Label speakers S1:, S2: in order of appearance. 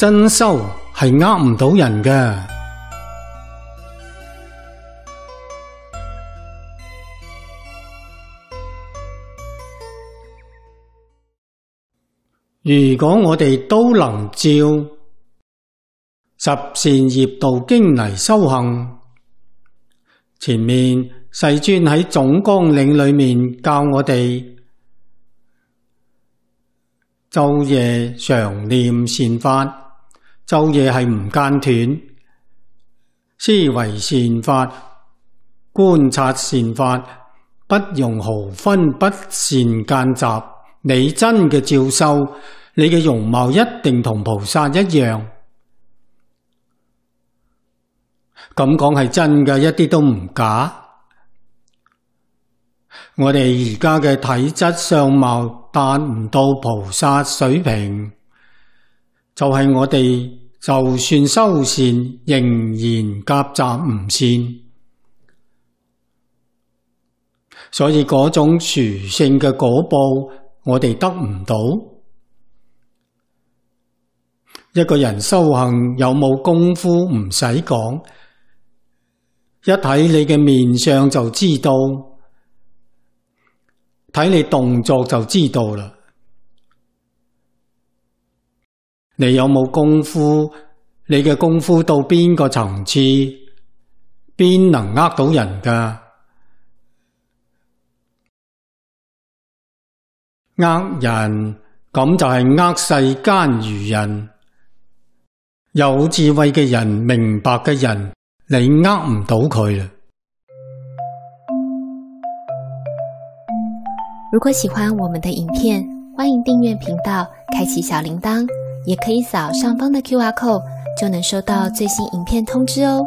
S1: 真修系呃唔到人嘅。如果我哋都能照十善业道经嚟修行，前面世尊喺总纲领里面教我哋昼夜常念善法，昼夜系唔间断，思维善法，观察善法，不容毫分，不善间习。你真嘅照修，你嘅容貌一定同菩萨一样。咁讲系真嘅，一啲都唔假。我哋而家嘅体质相貌达唔到菩萨水平，就系我哋就算修善，仍然夹杂唔善。所以嗰种殊胜嘅果报。我哋得唔到一个人修行有冇功夫唔使讲，一睇你嘅面相就知道，睇你动作就知道啦。你有冇功夫？你嘅功夫到边个层次，边能呃到人噶？呃人咁就系呃世间愚人，有智慧嘅人、明白嘅人，你呃唔到佢啦。
S2: 如果喜欢我们的影片，欢迎订阅频道，开启小铃铛，也可以扫上方的 Q R code，就能收到最新影片通知哦。